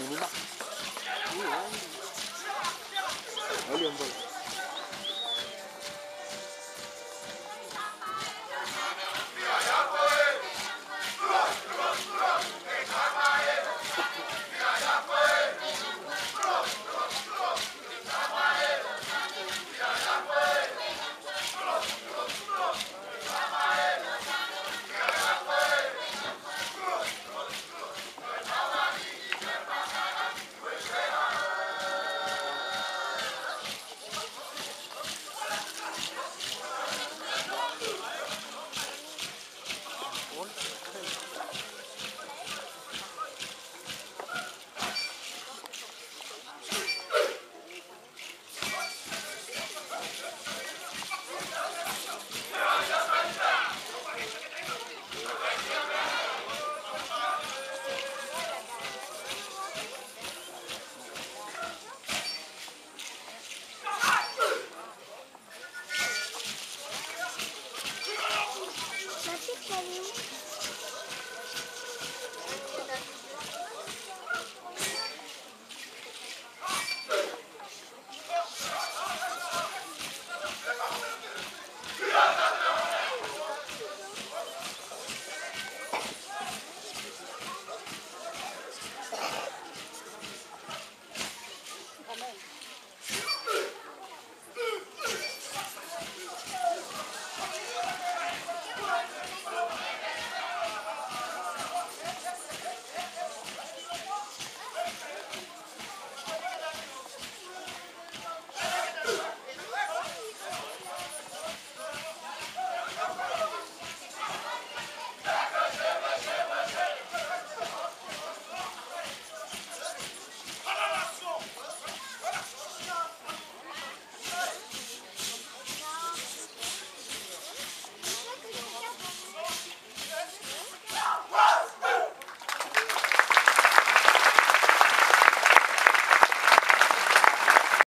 你们那，有两个。